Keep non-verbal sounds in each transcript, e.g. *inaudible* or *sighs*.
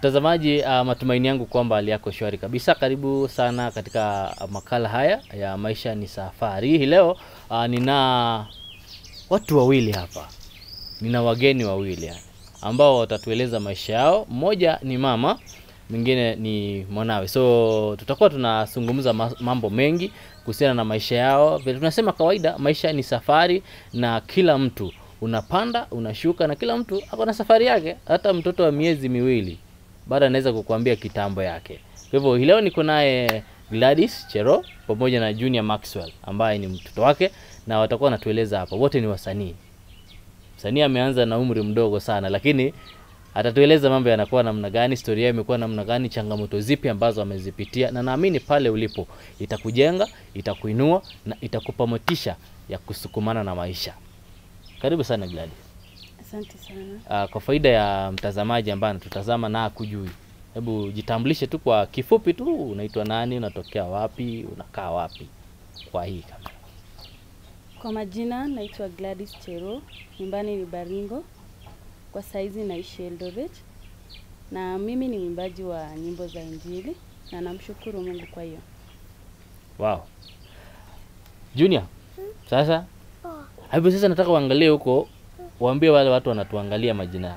Mtazamaji, uh, matumaini yangu kwamba hali yako shwari kabisa. Karibu sana katika makala haya ya maisha ni safari. Hii leo uh, nina watu wawili hapa, nina wageni wawili yani, ambao watatueleza maisha yao. Mmoja ni mama, mwingine ni mwanawe, so tutakuwa tunazungumza mambo mengi kuhusiana na maisha yao. Vile tunasema kawaida, maisha ni safari na kila mtu unapanda unashuka, na kila mtu ako na safari yake. Hata mtoto wa miezi miwili bado anaweza kukuambia kitambo yake. Kwa hivyo leo niko naye Gladys Chero pamoja na Junior Maxwell ambaye ni mtoto wake, na watakuwa wanatueleza hapa. Wote ni wasanii. Msanii ameanza na umri mdogo sana, lakini atatueleza mambo yanakuwa namna gani, historia imekuwa namna gani, changamoto zipi ambazo amezipitia, na naamini pale ulipo itakujenga, itakuinua na itakupa motisha ya kusukumana na maisha. Karibu sana Gladys. Asante sana. Uh, kwa faida ya mtazamaji ambaye anatutazama na akujui, hebu jitambulishe tu kwa kifupi tu, unaitwa nani, unatokea wapi, unakaa wapi kwa hii kamera. Kwa majina naitwa Gladys Chero, nyumbani ni Baringo. Kwa saizi naishi Eldoret na mimi ni mwimbaji wa nyimbo za Injili na namshukuru Mungu kwa hiyo. Wow. Junior, sasa hebu sasa nataka uangalie huko, waambie wale watu wanatuangalia majina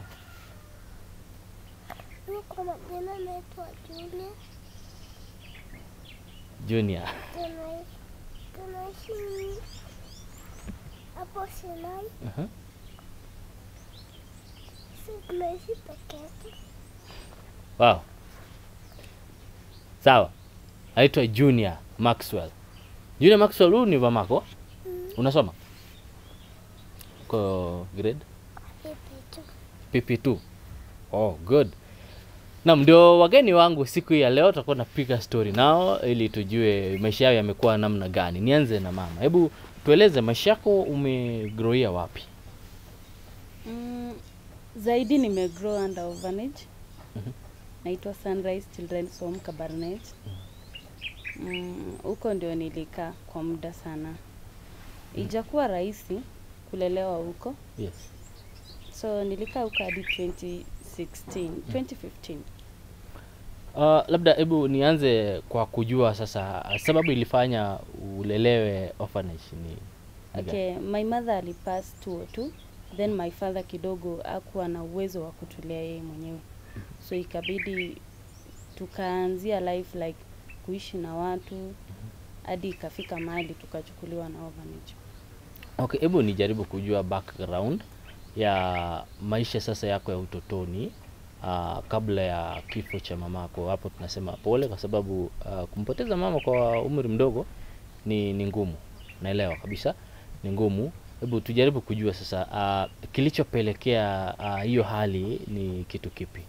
Julia. Junior. Tunaishi hapo Sinai. Si tunaishi peke yetu. Wow. Sawa. Aitwa Junior Maxwell. Junior Maxwell huyu ni mamako? Unasoma? Kwa grade PP2. PP2. Oh, good. Naam, ndio wageni wangu siku hii ya leo, tutakuwa napiga story nao ili tujue maisha yao yamekuwa namna gani. Nianze na mama, hebu tueleze maisha yako, umegrowia wapi? Mm, zaidi nimegrow under orphanage. Mhm. Naitwa Sunrise Children's Home Kabarnet. Mm, huko ndio nilikaa kwa muda sana. Ijakuwa rahisi kulelewa huko. Yes. So nilikaa huko hadi 2016, 2015. Uh, labda hebu nianze kwa kujua sasa sababu ilifanya ulelewe orphanage ni? Okay, my mother alipass 202 then my father kidogo akuwa na uwezo wa kutulea yeye mwenyewe, so ikabidi tukaanzia life like kuishi na watu hadi ikafika mahali tukachukuliwa na orphanage. Okay, hebu nijaribu kujua background ya maisha sasa yako ya utotoni uh, kabla ya kifo cha mamako. Hapo tunasema pole, kwa sababu uh, kumpoteza mama kwa umri mdogo ni, ni ngumu, naelewa kabisa ni ngumu. Hebu tujaribu kujua sasa uh, kilichopelekea hiyo uh, hali ni kitu kipi?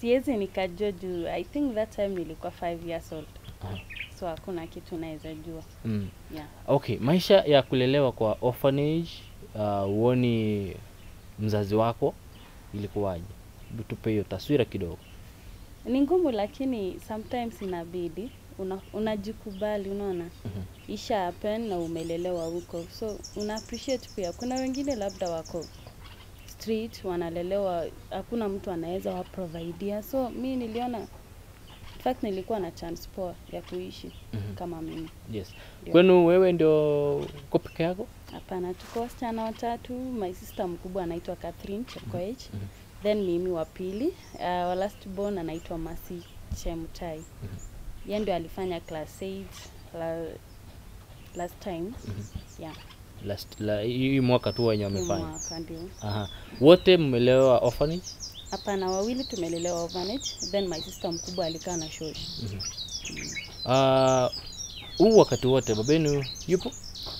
Siwezi nikajua juu I think that time nilikuwa 5 years old. So hakuna kitu naweza jua. Mm. Yeah. Okay, maisha ya kulelewa kwa orphanage uh, uoni mzazi wako ilikuwaje? Tupe hiyo taswira kidogo. Ni ngumu lakini sometimes inabidi una, unajikubali unaona. Mhm. isha happen na umelelewa huko so una appreciate pia kuna wengine labda wako street wanalelewa hakuna mtu anaweza waprovidea so mi niliona fact nilikuwa na chance poa ya kuishi mm -hmm. kama mimi Yes. Ndio. Kwenu wewe ndio uko peke yako? hapana tuko wasichana watatu my sister mkubwa anaitwa Catherine Chekoech. Mm -hmm. then mimi wa pili uh, wa last born anaitwa Masi Chemutai yeye ndio alifanya class 8 la, last time Mm -hmm. yeah Last la, hii mwaka tu wenye wamefanya. mwaka ndio Aha. Wote mmelewa orphanage? Hapana, wawili tumelelewa orphanage, then my sister mkubwa alikaa na shosh. Ah, huu wakati wote babenu yupo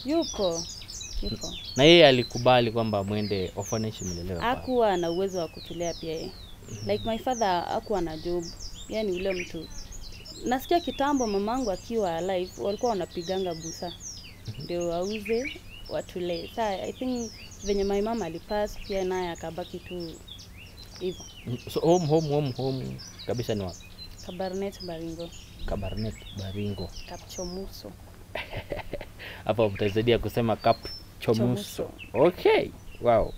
Yupo yupo, na yeye alikubali kwamba mwende orphanage mlelewa? hakuwa na uwezo wa kutulea pia yeye. mm -hmm. Like my father hakuwa na job, yani ule mtu nasikia kitambo mamangu akiwa alive walikuwa wanapiganga busa ndio wauze watulee. Sa I think venye my mama alipass pia naye akabaki tu hivyo. Mm, So home home home home kabisa ni wapi? Kabarnet Baringo, Kabarnet Baringo. Kapchomuso. *laughs* Hapa mtasaidia kusema kap chomuso. Chomuso. Okay. Wow.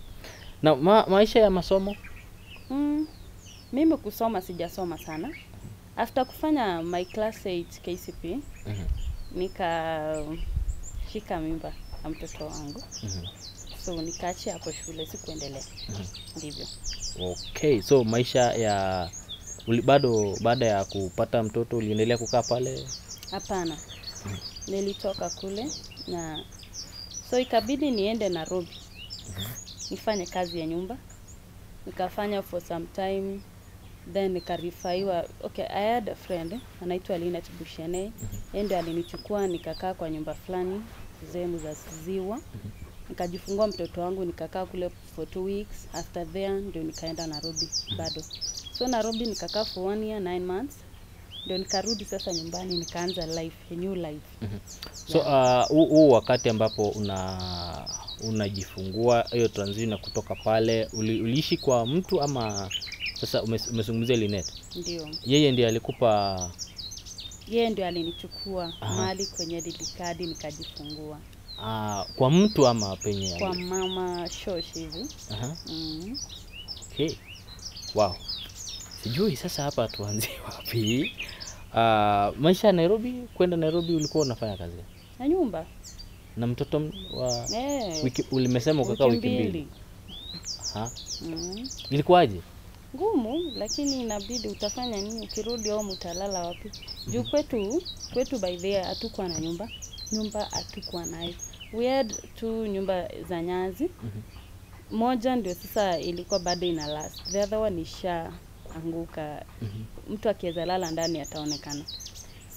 Na ma, maisha ya masomo Mm. mimi kusoma sijasoma sana after kufanya my class 8 kcp mm -hmm. nikashika mimba na mtoto wangu Mhm. So nikaachia hapo shule sikuendelea mm. ndivyo Okay, so maisha ya uli, bado baada ya kupata mtoto uliendelea kukaa pale? hapana mm. nilitoka kule na so ikabidi niende nairobi mm -hmm. nifanye kazi ya nyumba nikafanya for some time then nikarifaiwa okay i had a friend anaitwa linet bushene yeye ndio alinichukua nikakaa kwa nyumba fulani sehemu za ziwa nikajifungua mtoto wangu nikakaa kule for two weeks. After there ndio nikaenda nairobi bado. So nairobi nikakaa for one year nine months. Ndio nikarudi sasa nyumbani nikaanza life a new life. Mm -hmm. So uh, huu huu wakati ambapo una unajifungua hiyo transition kutoka pale uli, uliishi kwa mtu ama sasa umes- umezungumzia Linet, ndio. Yeye ndiye alikupa yeye ndio alinichukua mali mahali kwenye dilikadi nikajifungua uh, kwa mtu ama penye kwa mama shosh hivi mm. Okay. Wow. Sijui sasa hapa tuanzie *laughs* wapi. Uh, maisha ya Nairobi, kwenda Nairobi ulikuwa unafanya kazi na nyumba Na mtoto wa eh, wiki ulimesema ukakaa wiki mbili. Aha. Mm. Ilikuwaje? ngumu lakini inabidi utafanya nini ukirudi home utalala wapi juu kwetu kwetu by the way hatukuwa na nyumba nyumba hatukuwa nayo we had tu nyumba za nyazi moja ndio sasa ilikuwa bado ina last the other one isha anguka. mm -hmm. mtu akiweza lala ndani ataonekana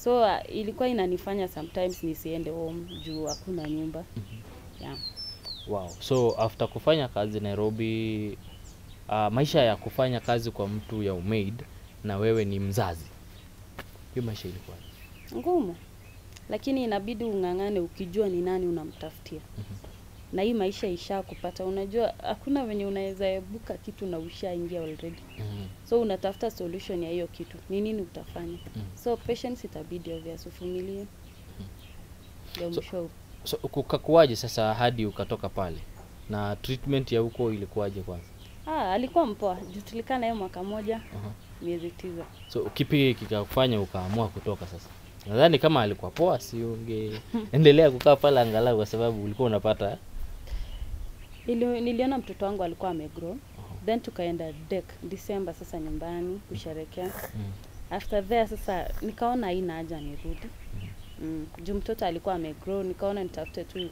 so uh, ilikuwa inanifanya sometimes nisiende home juu hakuna nyumba mm -hmm. yeah. Wow. So after kufanya kazi Nairobi, uh, maisha ya kufanya kazi kwa mtu ya umaid na wewe ni mzazi, hiyo maisha ilikuwa ngumu lakini inabidi ung'ang'ane ukijua ni nani unamtafutia na hii maisha isha kupata unajua hakuna venye unaweza ebuka kitu na ushaingia already mm -hmm. so unatafuta solution ya hiyo kitu ni nini utafanya Mm. -hmm. so patience itabidi obvious uvumilie ndio So- mwisho So kukakuaje sasa hadi ukatoka pale, na treatment ya huko ilikuwaje kwanza? ah, alikuwa mpoa juu tulikaa naye mwaka moja -huh. miezi tisa So kipi kikakufanya ukaamua kutoka sasa? Nadhani kama alikuwa poa, si ungeendelea kukaa pale angalau, kwa sababu ulikuwa unapata Ili, niliona mtoto wangu alikuwa amegrow uh -huh. then tukaenda dek December sasa nyumbani kusherekea mm. after there sasa nikaona haina haja nirudi mm. juu mtoto alikuwa amegrow nikaona nitafute tu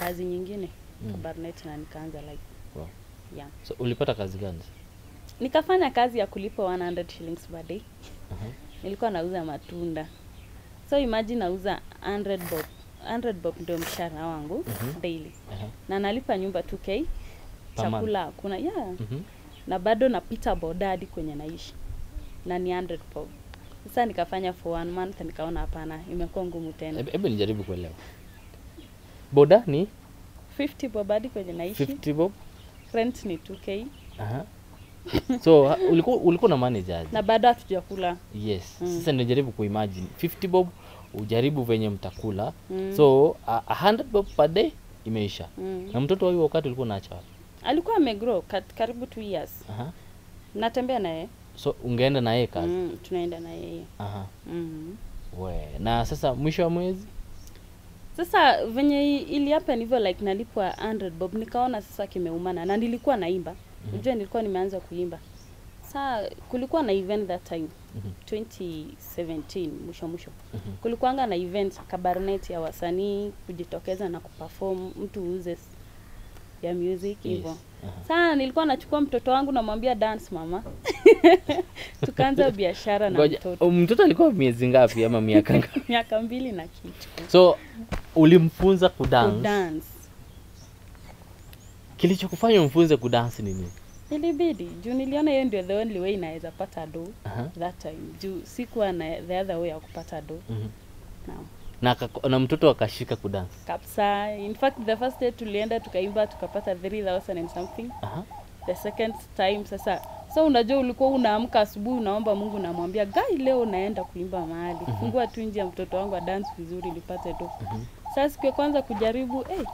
kazi nyingine Mm. Kabarnet na nikaanza like Wow. yeah. So ulipata kazi gani? nikafanya kazi ya kulipa 100 shillings per day uh -huh. nilikuwa nauza matunda so imagine nauza 100 bob 100 bob ndio mshahara wangu mm -hmm. daily uh -huh. na nalipa nyumba 2k chakula kuna yeah mm -hmm. na bado napita boda hadi kwenye naishi na ni 100 bob sasa nikafanya for one month nikaona hapana imekuwa ngumu tena Hebu nijaribu kuelewa. Boda ni 50 bob hadi kwenye naishi 50 bob. rent ni 2k Aha. So ulikuwa ulikuwa na manager na bado hatujakula Yes. Mm. Sasa nijaribu kuimagine 50 bob ujaribu venye mtakula. Mm. So a a 100 bob per day imeisha. mm. Na mtoto wa wakati ulikuwa unaacha wapi? alikuwa amegrow karibu two years Aha. natembea naye So ungeenda na yeye kazi. mm, tunaenda na yeye Aha. mm. We. Na sasa mwisho wa mwezi sasa venye ili happen hivyo like nalipwa 100 bob nikaona sasa kimeumana na nilikuwa naimba mm -hmm. unajua nilikuwa nimeanza kuimba saa kulikuwa na event that time mm -hmm. 2017 mwisho mwisho mm -hmm. kulikuanga na event kabarnet ya wasanii kujitokeza na kuperform mtu uze ya music hivyo Yes. Uh -huh. saa nilikuwa nachukua mtoto wangu namwambia dance mama *laughs* tukaanza biashara na Goja, mtoto mtoto alikuwa miezi ngapi ama miaka *laughs* ngapi? miaka mbili na kitu So ulimfunza kudance. kudance Kilichokufanya umfunze kudance ni nini? Ilibidi juu niliona hiyo ndio the only way inaweza pata do uh -huh. that time juu sikuwa na the other way ya kupata do Mhm. Naam. Na, na mtoto akashika kudance. kabisa in fact the first day tulienda tukaimba tukapata 3000 and something uh -huh. the second time sasa so unajua ulikuwa unaamka asubuhi unaomba mungu namwambia gai leo naenda kuimba mahali fungua tu nje ya mtoto wangu adance vizuri nipate do Mhm. sasa siku ya kwanza kujaribu eh,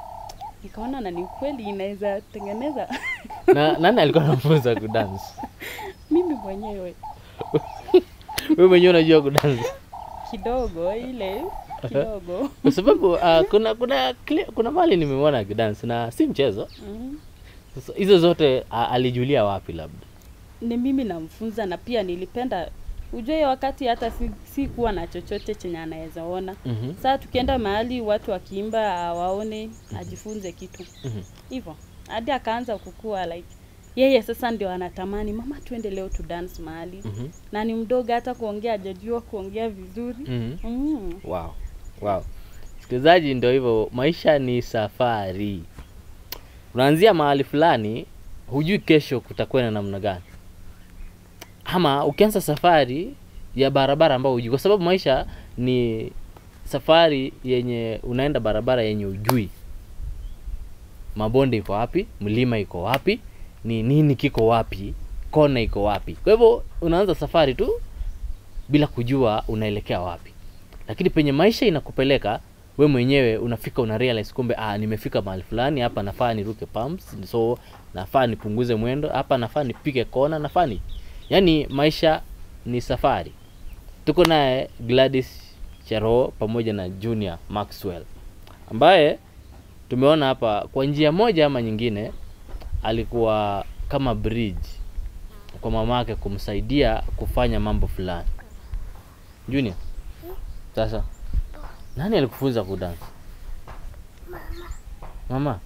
nikaona na ni ukweli inaweza tengeneza. *laughs* Na nani alikuwa anafunza kudance? mimi mwenyewe. Wewe mwenyewe unajua kudance? Kidogo ile kidogo. Kwa sababu uh, kuna kuna kuna mali nimemwona akidansi na si mchezo. Hizo Sasa, -hmm. zote uh, alijulia wapi labda? Ni mimi namfunza na pia nilipenda ujue wakati hata si, si kuwa na chochote chenye anaweza ona. Mm -hmm. saa tukienda mahali watu wakiimba awaone ajifunze kitu. Mm hivyo hadi akaanza kukua like yeye sasa ndio anatamani mama tuende leo tu dance mahali. Mm -hmm. na ni mdogo hata kuongea ajajua kuongea vizuri. Mm -hmm. mm. wow. Wow. Msikilizaji ndio hivyo maisha ni safari. Unaanzia mahali fulani hujui kesho kutakuwa na namna gani ama ukianza safari ya barabara ambayo hujui. Kwa sababu maisha ni safari yenye unaenda barabara yenye ujui mabonde iko wapi mlima iko wapi ni nini kiko wapi kona iko wapi. Kwa hivyo unaanza safari tu bila kujua unaelekea wapi. Lakini penye maisha inakupeleka we mwenyewe unafika una realize kumbe ah, nimefika mahali fulani hapa nafaa niruke pumps so nafaa nipunguze mwendo hapa nafaa nipike kona nafaa ni yaani maisha ni safari. Tuko naye gladys chero pamoja na junior maxwell ambaye tumeona hapa kwa njia moja ama nyingine alikuwa kama bridge kwa mamake kumsaidia kufanya mambo fulani. Junior sasa nani alikufunza kudansi mama.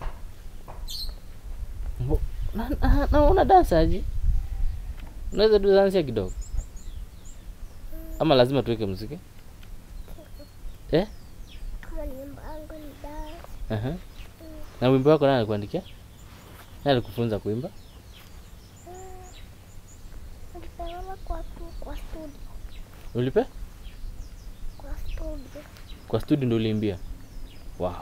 Mbo- na, na, na una dansa aji unaweza tu dansia kidogo. Ama lazima tuweke muziki. Eh? Uh na wimbo wako nani alikuandikia? Nani alikufunza kuimba? Studio. ulipe? Kwa studio. kwa studio ndo uliimbia. Wow.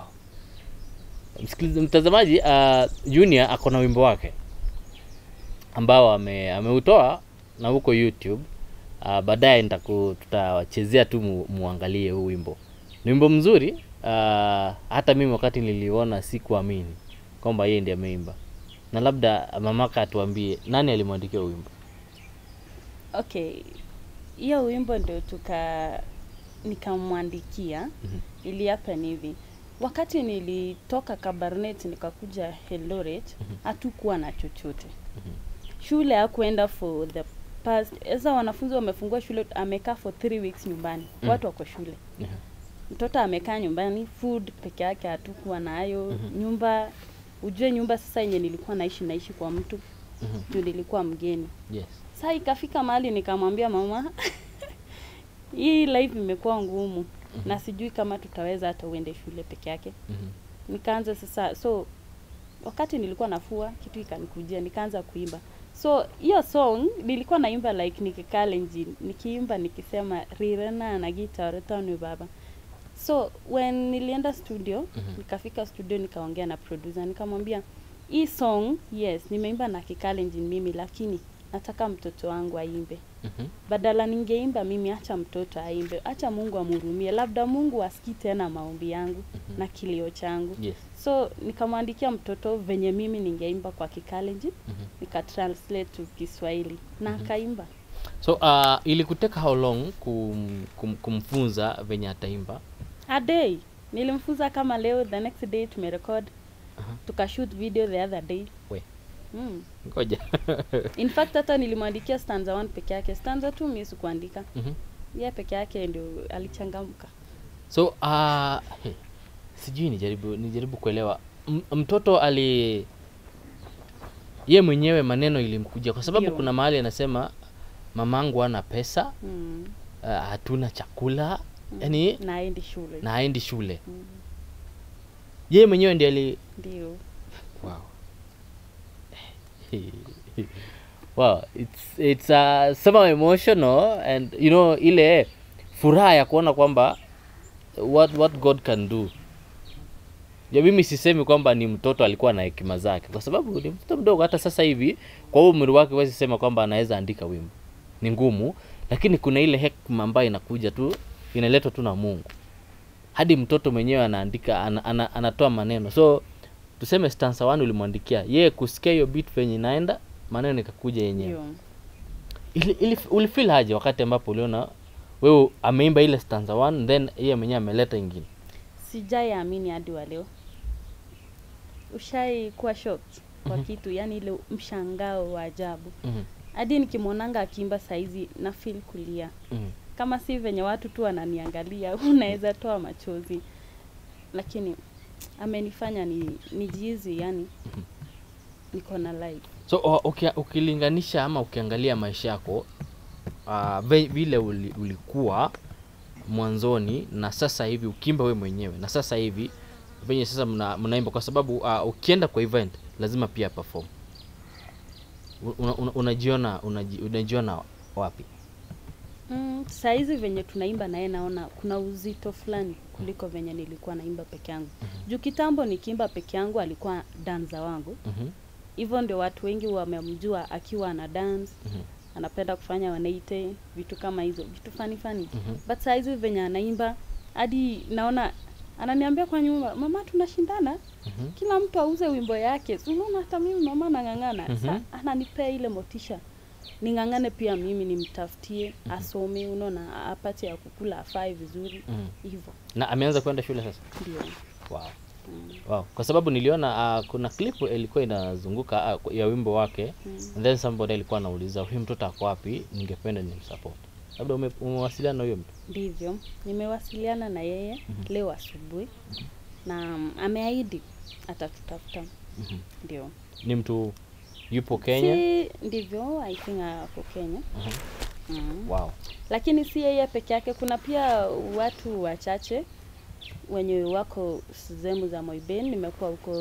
Msikilizaji, mtazamaji uh, junior ako na wimbo wake ambao ame, ameutoa na huko youtube. Uh, baadaye tutawachezea tu mu, muangalie huu wimbo. Ni wimbo mzuri uh, hata mimi wakati niliona sikuamini kwamba yeye ndiye ameimba. Na labda mamaka atuambie nani alimwandikia huu wimbo? Okay hiyo wimbo ndio tuka nikamwandikia. Mm -hmm. ili happen hivi. Wakati nilitoka kabarnet nikakuja eldoret hatukuwa na chochote shule hakuenda for the past sasa wanafunzi wamefungua shule amekaa for three weeks nyumbani Mm. watu wako shule Yeah. mtoto amekaa nyumbani food peke yake hatukuwa nayo mm -hmm. nyumba ujue nyumba sasa yenye nilikuwa naishi naishi kwa mtu Mhm. juu nilikuwa mgeni yes saa ikafika mahali nikamwambia mama *laughs* hii life imekuwa ngumu mm -hmm. na sijui kama tutaweza hata uende shule peke yake mm -hmm. nikaanza sasa so wakati nilikuwa nafua kitu ikanikujia nikaanza kuimba so hiyo song nilikuwa naimba like nikikalenji nikiimba nikisema rirena na guitar retani baba so when nilienda studio mm -hmm. nikafika studio nikaongea na producer nikamwambia hii song yes nimeimba na kikalenji mimi lakini nataka mtoto wangu aimbe. Mm -hmm. badala ningeimba mimi acha mtoto aimbe. Hacha mungu amhurumie. Labda mungu asikii tena maombi yangu mm -hmm. na kilio changu. Yes. So nikamwandikia mtoto venye mimi ningeimba kwa kikalenjin Mhm. nikatranslate to kiswahili. Na akaimba. So uh, ilikuteka how long kum, kum, kumfunza venye ataimba? A day. Nilimfunza kama leo the next day tumerecord. Aha. tukashoot video the other day. We. Mm. in fact hata nilimwandikia stanza one peke yake stanza tu mi sikuandika Mhm. ye peke yake ndio alichangamka so uh, hey, *laughs* sijui nijaribu nijaribu kuelewa M- mtoto ali ye mwenyewe maneno ilimkuja kwa sababu Yo. kuna mahali anasema mamangu ana pesa mm. uh, hatuna chakula Mm. yani naendi shule na shule Mm. ye mwenyewe ndi ali ndio wow *laughs* wow it's it's uh, somehow emotional and you know ile furaha ya kuona kwamba what what god can do. Ya mimi sisemi kwamba ni mtoto alikuwa na hekima zake kwa sababu ni mtoto mdogo. Hata sasa hivi kwa umri wake huwezi sema kwamba anaweza andika wimbo. Ni ngumu lakini kuna ile hekima ambayo inakuja tu inaletwa tu na mungu. Hadi mtoto mwenyewe anaandika ana, ana, anatoa maneno. So tuseme stanza one ulimwandikia yeye kusikia hiyo beat venye inaenda maneno ikakuja yenyewe. Ulifil ili, ili, ulifeel aje wakati ambapo uliona wewe ameimba ile stanza one then yeye mwenyewe ameleta ingine? Sijai amini hadi waleo ushai kuwa shocked kwa Mhm. kitu yani ile mshangao wa ajabu. Hadi mm -hmm. nikimwonanga akiimba saizi na fil kulia. -hmm. kama si venye watu tu wananiangalia *laughs* unaweza toa machozi. Lakini amenifanya ni nijizi yani niko na life so uki, ukilinganisha ama ukiangalia maisha yako uh, vile uli, ulikuwa mwanzoni na sasa hivi ukimba we mwenyewe na sasa hivi venye sasa mna, mnaimba kwa sababu uh, ukienda kwa event lazima pia perform. Una, una, unajiona unaji, unajiona wapi? Mm, saizi venye tunaimba naye naona kuna uzito fulani kuliko venye nilikuwa naimba peke yangu Mm -hmm. juu kitambo nikiimba peke yangu alikuwa danza wangu mm-hmm. hivyo ndio watu wengi wamemjua akiwa ana dance Mm -hmm. anapenda kufanya wanaite vitu kama hizo vitu fani fani Mm -hmm. but saa hizi venye anaimba hadi naona ananiambia kwa nyumba mama tunashindana mm -hmm. kila mtu auze wimbo yake unaona hata mimi mama nang'ang'ana Mhm. sa ananipea ile motisha ning'ang'ane pia mimi nimtafutie mm -hmm. asome unaona apate ya kukula afai vizuri mm. hivyo na ameanza kwenda shule sasa ndio wow. mm. Wow. kwa sababu niliona uh, kuna clip ilikuwa inazunguka uh, ya wimbo wake Mm. and then somebody alikuwa anauliza huyu mtoto ako wapi ningependa nimsupport labda ume, umewasiliana na huyo mtu ndivyo nimewasiliana na yeye mm -hmm. leo asubuhi mm -hmm. na ameahidi atatutafuta mm -hmm. ndio ni mtu yupo kenya si ndivyo i think ako kenya Mhm. mm. wow. lakini si yeye peke yake kuna pia watu wachache wenye wako sehemu za Moiben nimekuwa huko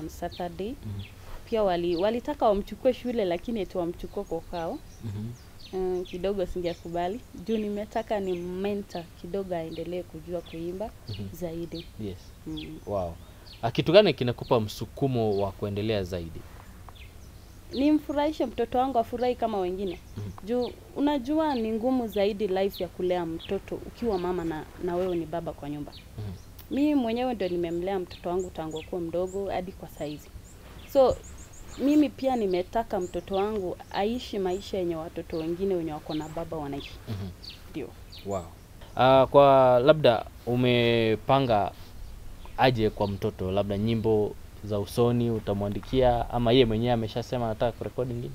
on Saturday mm -hmm. pia wali, walitaka wamchukue shule lakini eti wamchukue kwa kwao Mhm. mm, kidogo singekubali juu nimetaka ni mentor kidogo aendelee kujua kuimba mm -hmm. zaidi yes mm. wow. Ah, kitu gani kinakupa msukumo wa kuendelea zaidi nimfurahishe mtoto wangu afurahi kama wengine Mhm. juu unajua ni ngumu zaidi life ya kulea mtoto ukiwa mama na, na wewe ni baba kwa nyumba Mhm. mimi mwenyewe ndio nimemlea mtoto wangu tangu akuwa mdogo hadi kwa saizi so mimi pia nimetaka mtoto wangu aishi maisha yenye watoto wengine wenye wako na baba wanaishi Mhm. ndio wow. uh, kwa labda umepanga aje kwa mtoto labda nyimbo za usoni utamwandikia ama yeye mwenyewe ameshasema anataka kurekodi ingine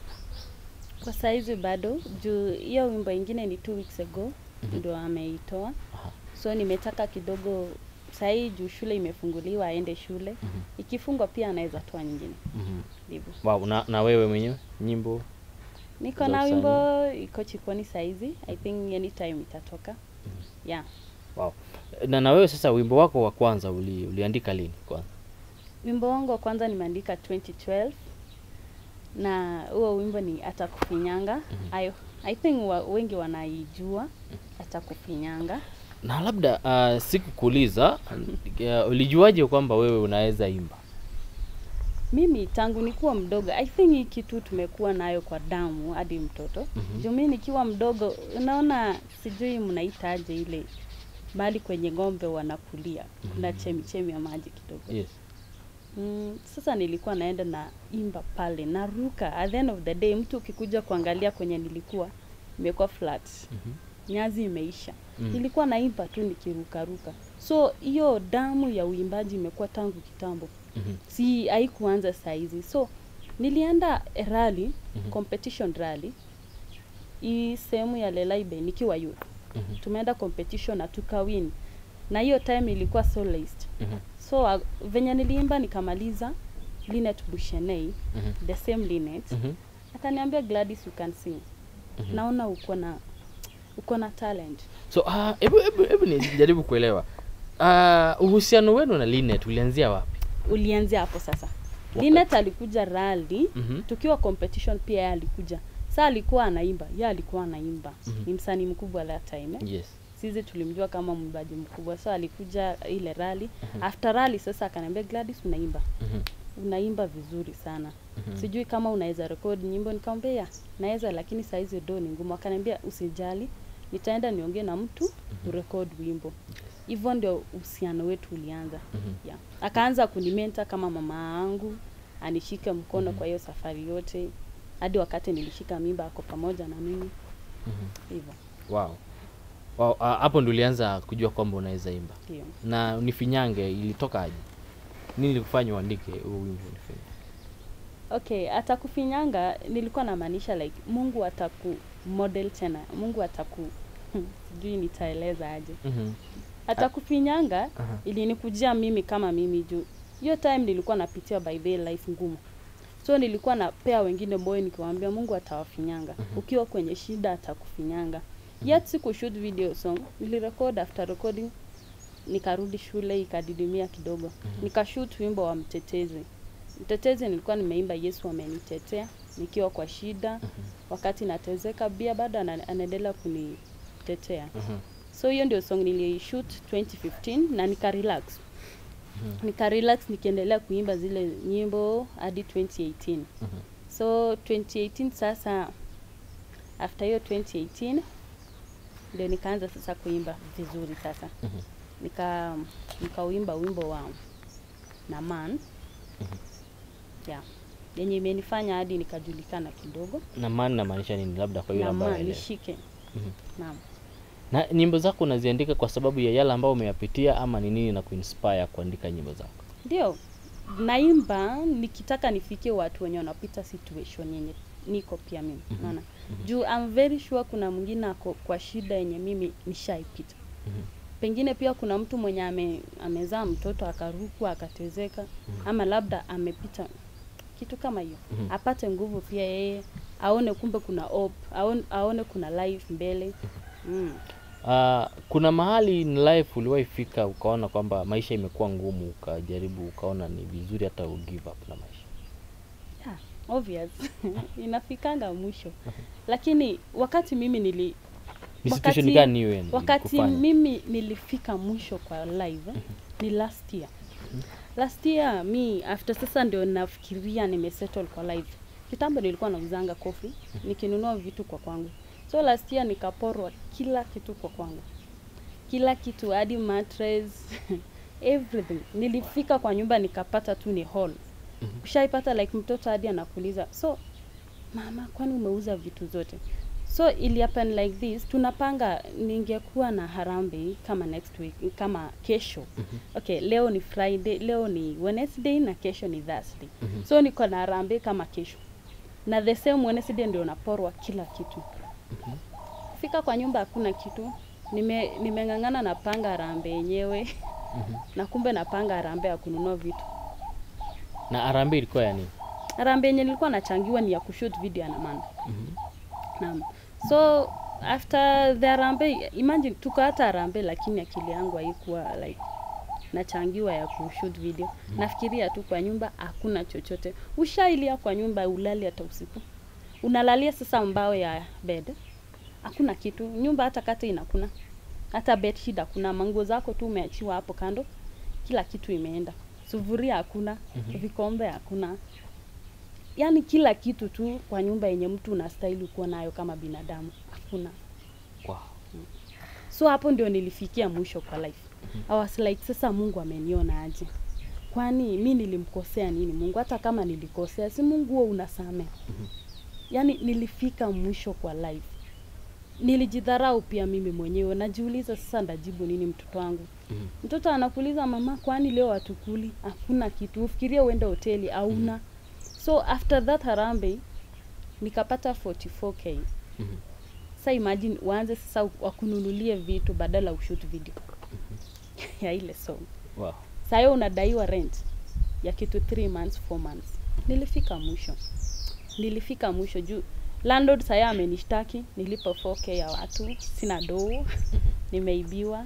kwa saizi bado juu hiyo wimbo ingine ni two weeks ago mm -hmm. ndio ameitoa so nimetaka kidogo sahii juu shule imefunguliwa aende shule mm -hmm. ikifungwa pia anaweza toa nyingine mm -hmm. wow. na, na wewe mwenyewe nyimbo niko na wimbo iko chikoni saizi i think anytime itatoka mm -hmm. yeah wow. na na wewe sasa wimbo wako wa kwanza uli, uliandika lini kwanza wimbo wangu wa kwanza nimeandika 2012 na huo wimbo ni atakufinyanga mm -hmm. I, I think wa, wengi wanaijua atakufinyanga na labda uh, sikukuuliza uh, ulijuaje kwamba wewe unaweza imba? Mimi tangu nikuwa mdogo i think hii kitu tumekuwa nayo kwa damu hadi mtoto. Mhm. juu mi nikiwa mdogo unaona sijui mnaitaje ile mali kwenye ng'ombe wanakulia kuna chemichemi ya maji kidogo. Yes Mm, sasa nilikuwa naenda na imba pale naruka at the end of the day mtu ukikuja kuangalia kwenye nilikuwa imekuwa flat mm -hmm. nyazi imeisha Mm. nilikuwa naimba tu nikirukaruka so hiyo damu ya uimbaji imekuwa tangu kitambo mm -hmm. si haikuanza saizi so nilienda rally mm -hmm. competition rally hii sehemu ya lelaibe nikiwa youth -hmm. tumeenda competition na tukawin na hiyo time ilikuwa soloist Mhm. So uh, venye niliimba nikamaliza linet bushenei -hmm. the same linet mm -hmm. akaniambia gladys you can sing mm -hmm. naona uko na uko na talent so ah, hebu hebu hebu nijaribu kuelewa uh, uhusiano wenu na Linet ulianzia wapi ulianzia hapo sasa Wakati- linet alikuja rali -hmm. tukiwa competition pia alikuja saa alikuwa anaimba ye alikuwa anaimba mm -hmm. ni msanii mkubwa la time eh? yes sisi tulimjua kama mwimbaji mkubwa so alikuja ile rali after rali sasa akaniambia gladys unaimba Mm -hmm. unaimba vizuri sana Mm -hmm. sijui kama unaweza rekodi nyimbo nikamwambia "Ya, naweza lakini saizi do ni ngumu akaniambia usijali nitaenda niongee na mtu urekodi wimbo hivyo ndio uhusiano wetu ulianza Mm -hmm. yeah. akaanza kunimenta kama mama yangu anishike mkono mm -hmm. kwa hiyo safari yote hadi wakati nilishika mimba ako pamoja na mimi Mhm. hivyo Wow. Hapo ndo ulianza kujua kwamba unaweza imba. ndio. Na nifinyange ilitoka aje? Nini likufanya uandike huu wimbo Nifinyange? Okay, atakufinyanga nilikuwa namaanisha like Mungu ataku model tena, Mungu ataku sijui nitaeleza aje. Mhm. Atakufinyanga Aha. ilinikujia mimi kama mimi juu hiyo time nilikuwa napitia by the life ngumu, so nilikuwa napea wengine moyo nikiwaambia Mungu atawafinyanga. mm-hmm. Ukiwa kwenye shida atakufinyanga. Yet siku shoot video song, nilirecord after recording nikarudi shule ikadidimia kidogo. Nikashoot wimbo wa mtetezi. Mtetezi nilikuwa nimeimba Yesu amenitetea nikiwa kwa shida, wakati natezeka bia bado anaendelea kunitetea. Mhm. So hiyo ndio song niliishoot 2015 na nika relax. Nika relax nikiendelea kuimba zile nyimbo hadi 2018. Mhm. So 2018 sasa after hiyo 2018 ndio nikaanza sasa kuimba vizuri sasa. mm -hmm. Nika nikauimba wimbo wa Naman. Yeah. Yenye imenifanya hadi nikajulikana kidogo. Na maana namaanisha nini labda kwa yule ambaye nishike. mm -hmm. Naam. Na nyimbo zako unaziandika kwa sababu ya yale ambayo umeyapitia ama ni nini na kuinspire kuandika nyimbo zako? Ndio, naimba nikitaka nifikie watu wenye wanapita situation yenye niko pia mimi Mhm. naona juu I'm very sure kuna mwingine ako kwa shida yenye mimi nishaipita mm -hmm. pengine pia kuna mtu mwenye ame, amezaa mtoto akarukwa akatezeka mm -hmm. ama labda amepita kitu kama hiyo mm -hmm. apate nguvu pia yeye aone kumbe kuna hope aone, aone kuna life mbele mm. Uh, kuna mahali in life uliwahi fika ukaona kwamba maisha imekuwa ngumu, ukajaribu ukaona ni vizuri hata u give up na maisha. Obvious. *laughs* Inafikanga mwisho. Lakini wakati mimi nili Ni Wakati- gani hiyo wakati mimi nilifika mwisho kwa live ni last year. Last year mi after sasa ndio nafikiria nimesettle kwa live. Kitambo nilikuwa nauzanga kofi nikinunua vitu kwa kwangu. So last year nikaporwa kila kitu kwa kwangu. Kila kitu hadi mattress *laughs* everything. Nilifika kwa nyumba nikapata tu ni hall ushaipata like mtoto hadi anakuuliza so mama kwani umeuza vitu zote? So ili happen like this. Tunapanga ningekuwa na harambe kama next week kama kesho. Mm -hmm. okay leo ni friday leo ni wednesday na kesho ni thursday. Mm -hmm. so niko na harambe kama kesho. Na the same wednesday ndio naporwa kila kitu. Mm -hmm. fika kwa nyumba hakuna kitu. Nime nimeng'ang'ana napanga harambe yenyewe. Mm -hmm. *laughs* na kumbe napanga harambe ya kununua vitu Na harambee ilikuwa ya nini? Arambe yenye nilikuwa nachangiwa ni ya kushoot video ya Naman. Mhm. Naam. So after the arambe, imagine tuko hata arambe lakini akili yangu haikuwa like nachangiwa ya kushoot video. mm -hmm. Nafikiria tu kwa nyumba hakuna chochote. Ushailia kwa nyumba ulali hata usiku. Unalalia sasa mbao ya bed. Hakuna kitu. Nyumba hata kata inakuna. Hata bed sheet hakuna. Manguo zako tu umeachiwa hapo kando. Kila kitu imeenda. Sufuria hakuna. mm -hmm. Vikombe hakuna yani kila kitu tu kwa nyumba yenye mtu unastahili kuwa nayo kama binadamu hakuna Wow. so hapo ndio nilifikia mwisho kwa life mm I was like sasa mungu ameniona aje kwani mi nilimkosea nini mungu hata kama nilikosea si mungu huo unasamea Mm -hmm. yani nilifika mwisho kwa life nilijidharau pia mimi mwenyewe. Najiuliza sasa ndajibu nini mtoto wangu? Mm. mtoto anakuuliza mama kwani leo hatukuli? Hakuna kitu. Ufikirie uende hoteli. Hauna. So after that harambe nikapata 44k Mhm. sa imagine waanze sasa wakununulie vitu badala ushoot video. Mm -hmm. *laughs* ya ile song. Wow. sayo unadaiwa rent ya kitu 3 months 4 months. Nilifika mwisho. Nilifika mwisho juu landlord saya amenishtaki nilipo 4k ya watu sina doo nimeibiwa.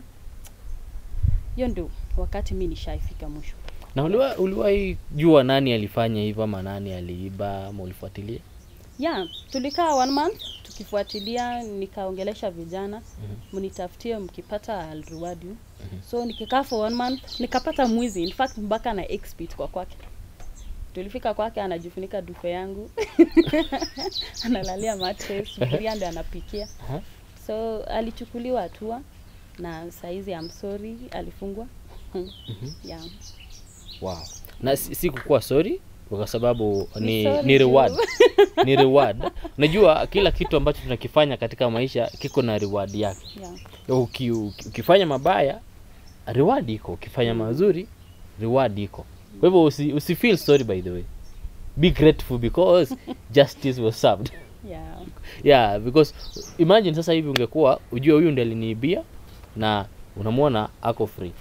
Hiyo ndio wakati mi nishaifika mwisho. Na uliwa- uliwahi jua nani alifanya hivyo ama nani aliiba ama ulifuatilia? yeah tulikaa one month tukifuatilia nikaongelesha vijana mnitafutie, mm -hmm. mkipata I'll reward you. So nikikaa for one month nikapata mwizi in fact mpaka na expert kwa kwake tulifika kwake anajifunika dufe yangu. *laughs* Analalia mattress sufuria ndio anapikia. So alichukuliwa hatua na saizi I'm sorry alifungwa. *laughs* Yeah. Wow. Na si, si kukuwa sorry kwa sababu ni, sorry, ni reward. *laughs* Ni reward. Unajua kila kitu ambacho tunakifanya katika maisha kiko na reward yake. Yeah. Uki, uki, ukifanya mabaya reward iko. Ukifanya mazuri reward iko kwa hivyo usi, usi feel sorry by the way. Be grateful because *laughs* justice was served. Yeah. yeah because imagine sasa hivi ungekuwa ujue huyu ndiye aliniibia na unamwona ako free.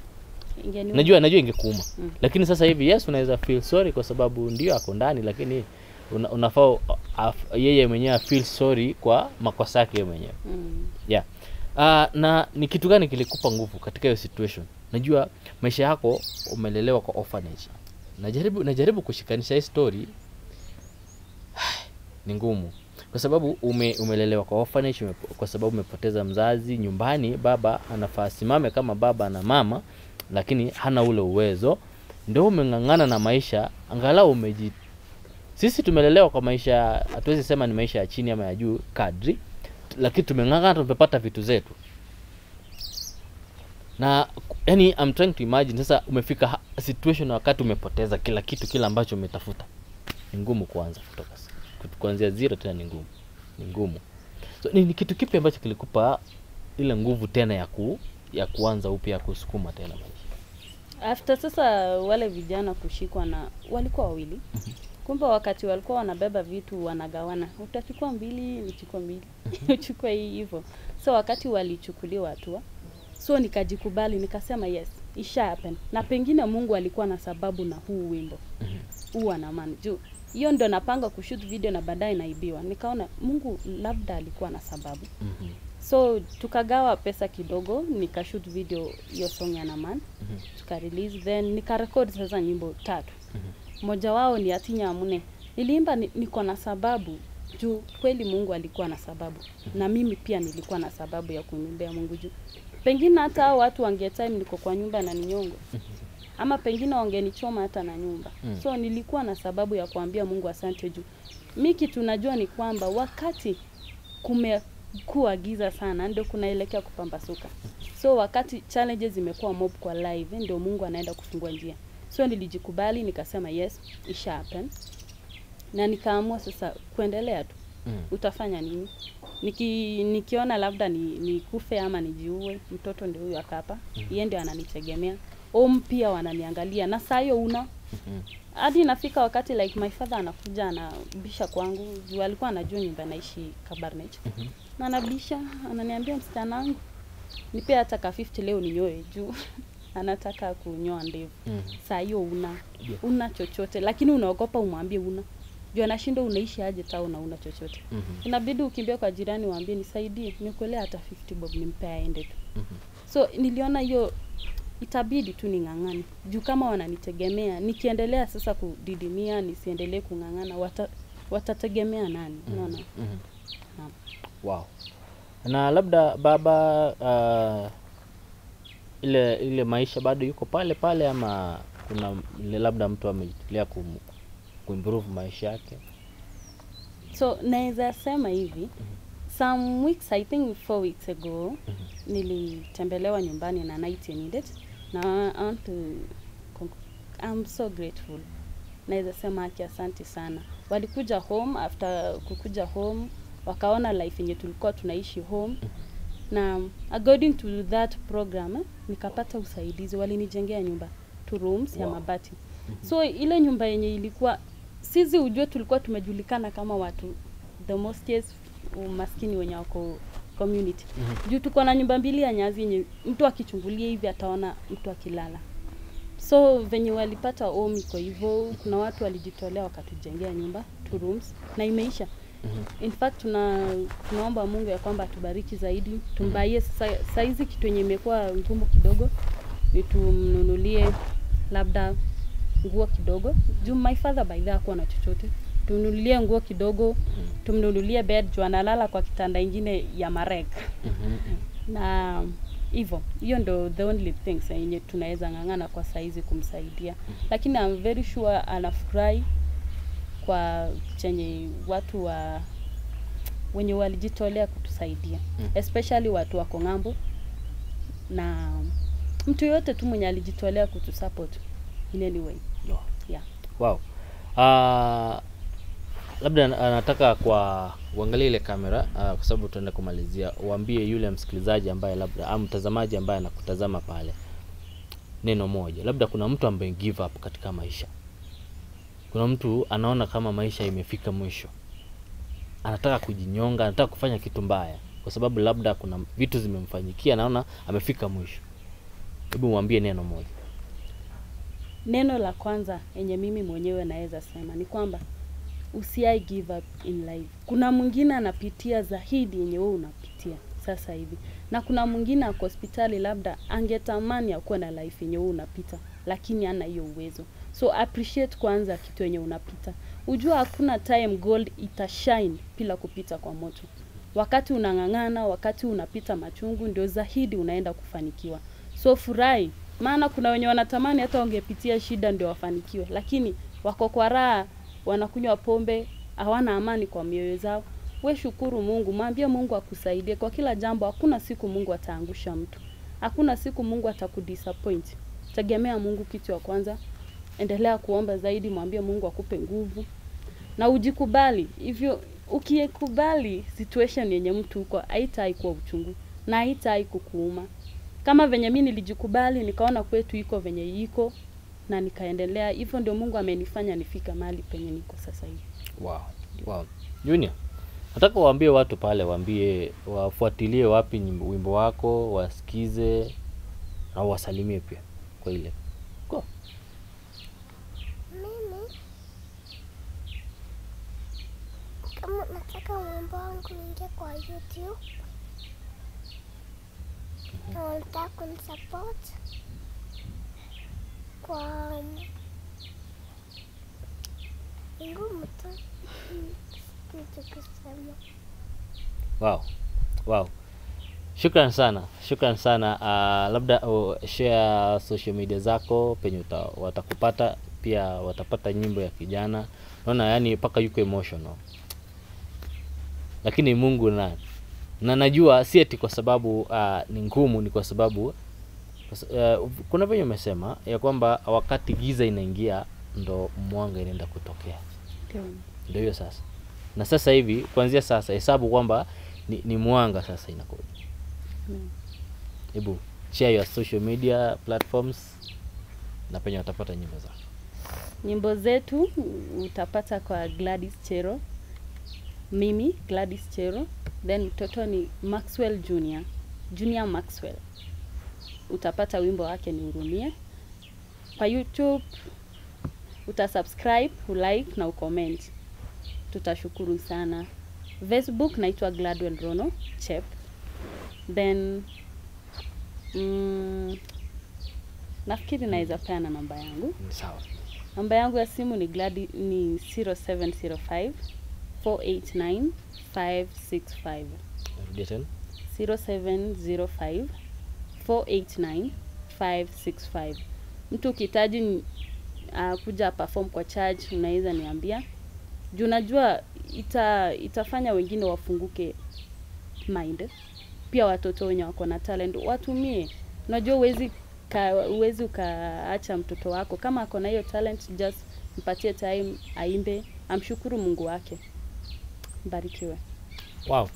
Najua najua ingekuuma. Mm. lakini sasa hivi yes unaweza feel sorry kwa sababu ndio ako ndani lakini una, unafaa af- yeye mwenyewe feel sorry kwa makosa yake mwenyewe. Mm. yeah. Uh, na ni kitu gani kilikupa nguvu katika hiyo situation? Najua maisha yako umelelewa kwa orphanage najaribu najaribu kushikanisha hii story. *sighs* Ni ngumu. Kwa sababu ume, umelelewa kwa orphanage ume, kwa sababu umepoteza mzazi nyumbani baba anafaa simame kama baba na mama lakini hana ule uwezo. Ndio umeng'ang'ana na maisha angalau umeji sisi tumelelewa kwa maisha hatuwezi sema ni maisha ya chini ama ya juu kadri lakini tumeng'ang'ana tumepata vitu zetu. Na yani I'm trying to imagine sasa umefika situation wakati umepoteza kila kitu kila ambacho umetafuta. Ni ngumu kuanza kutoka kuanzia zero tena ni ngumu. Ni ngumu. So ni, ni kitu kipi ambacho kilikupa ile nguvu tena ya ku ya kuanza upya ya kusukuma tena maisha? After sasa wale vijana kushikwa na walikuwa wawili. Kumbe wakati walikuwa wanabeba vitu wanagawana. Utachukua mbili nichukua mbili. *laughs* Uchukue hii hivyo. So wakati walichukuliwa hatua so nikajikubali nikasema yes isha happen. Na pengine mungu alikuwa na sababu na huu wimbo. Huu anamani juu hiyo ndo napanga kushoot video na baadaye naibiwa. Nikaona mungu labda alikuwa na sababu. Mm-hmm. so tukagawa pesa kidogo nikashoot video hiyo song ya naman Mhm. tuka release then nikarekod sasa nyimbo tatu. Moja wao ni atinya amune. Niliimba ni, niko na sababu juu kweli mungu alikuwa na sababu. Na mimi pia nilikuwa na sababu ya kumwimbia mungu juu. Pengine hata hao watu wangetime niko kwa nyumba na ninyongo ama pengine wangenichoma hata na nyumba. Mm. so nilikuwa na sababu ya kuambia mungu asante juu. Mi kitu najua ni kwamba wakati kumekuwa giza sana ndio kunaelekea kupambasuka. So wakati challenges zimekuwa mob kwa live ndio mungu anaenda kufungua njia. So nilijikubali nikasema yes isha happen na nikaamua sasa kuendelea tu mm. utafanya nini Niki, nikiona labda ni nikufe ama nijiue mtoto ndio huyo akapa mm. yeye ndio ananitegemea om pia wananiangalia na saa hiyo una hadi mm -hmm. nafika wakati like my father anakuja anabisha kwangu juu alikuwa anajua nyumba naishi Kabarnet -hmm. na anabisha ananiambia msichana wangu nipe hata ka 50 leo ninyoe juu *laughs* anataka kunyoa ndevu mm. -hmm. saa hiyo una Yeah. una chochote lakini unaogopa umwambie una juu anashindwa unaishi aje tao na una chochote. Mm -hmm. inabidi ukimbia kwa jirani waambie nisaidie niokolea hata 50 bob nimpe aende tu. Mm -hmm. so niliona hiyo itabidi tu ning'ang'ane. Juu kama wananitegemea nikiendelea sasa kudidimia nisiendelee kung'ang'ana wata, watategemea nani? Unaona? Mm -hmm. wow. Na labda baba uh, ile ile maisha bado yuko pale pale ama kuna labda mtu amejitolea kum, kuimprove maisha yake. So naweza sema hivi some weeks i think four weeks ago mm -hmm. nilitembelewa nyumbani na night needed na I want to I'm so grateful. Naweza sema aki asante sana. Walikuja home after kukuja home wakaona life yenye tulikuwa tunaishi home. Na according to that program nikapata usaidizi walinijengea nyumba two rooms wow. ya mabati so ile nyumba yenye ilikuwa sisi ujue tulikuwa tumejulikana kama watu the most umaskini wenye wako community mm -hmm. juu tuko na nyumba mbili ya nyazi yenye mtu akichungulia hivi ataona mtu akilala so venye walipata om iko hivyo kuna watu walijitolea wakatujengea nyumba two rooms na imeisha Mhm. in fact tuna tunaomba mungu ya kwamba atubariki zaidi tumbaie sahizi saizi kitu yenye imekuwa ngumu kidogo ni tumnunulie labda nguo kidogo. Juu my father by the akuwa hakuwa na chochote. Tumnunulie nguo kidogo. Tumnunulie bed. Juu analala kwa kitanda ingine ya marek. Mhm. na hivyo hiyo ndo the only things yenye tunaweza ng'ang'ana kwa saizi kumsaidia. Lakini I'm very sure anafurahi kwa chenye watu wa wenye walijitolea kutusaidia. Mm. especially watu wako ng'ambo. Na mtu yoyote tu mwenye alijitolea kutusupport in any way Wow. Uh, Ah, labda anataka kwa uangalie ile kamera uh, kwa sababu tuende kumalizia, uambie yule msikilizaji ambaye labda au mtazamaji ambaye anakutazama pale neno moja. Labda kuna mtu ambaye give up katika maisha, kuna mtu anaona kama maisha imefika mwisho, anataka kujinyonga, anataka kufanya kitu mbaya kwa sababu labda kuna vitu zimemfanyikia, naona amefika mwisho. Hebu mwambie neno moja. Neno la kwanza yenye mimi mwenyewe naweza sema ni kwamba usiai give up in life. Kuna mwingine anapitia zaidi yenye wewe unapitia sasa hivi, na kuna mwingine ako hospitali, labda angetamani akuwe na life yenye wewe unapita, lakini ana hiyo uwezo. So appreciate kwanza kitu yenye unapita. Ujua hakuna time gold itashine bila kupita kwa moto. Wakati unang'ang'ana, wakati unapita machungu, ndio zaidi unaenda kufanikiwa. So furahi, maana kuna wenye wanatamani hata wangepitia shida ndio wafanikiwe, lakini wako kwa raha, wanakunywa pombe, hawana amani kwa mioyo zao. We shukuru Mungu, mwambie Mungu akusaidie kwa kila jambo. Hakuna siku Mungu ataangusha mtu, hakuna siku Mungu atakudisappoint. Tegemea Mungu kitu ya kwanza, endelea kuomba zaidi, mwambie Mungu akupe nguvu na ujikubali. Hivyo ukikubali situation yenye mtu uko, haitai kuwa uchungu na haitai kukuuma kama venye mi nilijikubali nikaona kwetu iko venye iko na nikaendelea hivyo, ndio Mungu amenifanya nifika mahali penye niko sasa hivi. Wow. Wow. Junior, nataka waambie watu pale, waambie wafuatilie wapi wimbo wako, wasikize na wasalimie pia kwa ile. Go. Mimi kama nataka wimbo wangu niingie kwa YouTube wanataka kunisupport. Wow. Wow. Shukran sana. Shukran sana. Uh, labda uh, share social media zako penye watakupata pia watapata nyimbo ya kijana. Naona yani mpaka yuko emotional. Lakini Mungu na na najua si eti kwa sababu uh, ni ngumu, ni kwa sababu uh, kuna venye umesema ya kwamba wakati giza inaingia ndo mwanga inaenda kutokea. Ndio. ndio hiyo sasa. Na sasa hivi kuanzia sasa hesabu kwamba ni, ni mwanga sasa inakuja. Mm. hebu share your social media platforms na penye watapata nyimbo zako. Nyimbo zetu utapata kwa Gladys Chero, mimi Gladys Chero, then mtoto ni Maxwell Junior, Junior Maxwell. Utapata wimbo wake ni Hurumie. Kwa YouTube utasubscribe, ulike na ucomment, tutashukuru sana. Facebook naitwa Gladwell Rono Chep, then mm, nafikiri naweza peana namba yangu. sawa Namba yangu ya simu ni Gladi, ni 0705 489 565 tena 0705 489 565. Mtu ukihitaji uh, kuja perform kwa charge unaweza niambia, juu najua ita, itafanya wengine wafunguke mind. Pia watoto wenye wako na talent watumie. Unajua uwezi ukaacha mtoto wako kama ako na hiyo talent, just mpatie time aimbe, amshukuru Mungu wake. Mbarikiwe. wow.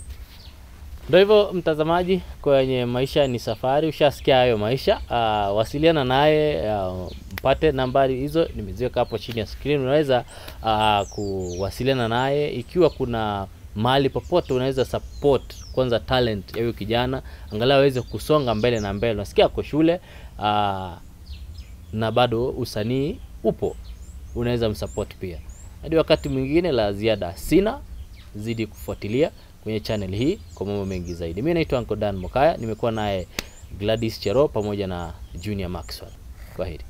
Ndo hivyo mtazamaji kwenye maisha ni safari ushasikia hayo maisha. Uh, wasiliana naye uh, mpate nambari hizo nimeziweka hapo chini ya screen. Unaweza uh, kuwasiliana naye. Ikiwa kuna mahali popote unaweza support kwanza talent ya huyo kijana angalau aweze kusonga mbele na mbele. Nasikia ako shule uh, na bado usanii upo. Unaweza msupport pia. Hadi wakati mwingine la ziada. Sina zidi kufuatilia kwenye channel hii kwa mambo mengi zaidi. Mimi naitwa Uncle Dan Mokaya nimekuwa naye Gladys Chero pamoja na Junior Maxwell. Kwaheri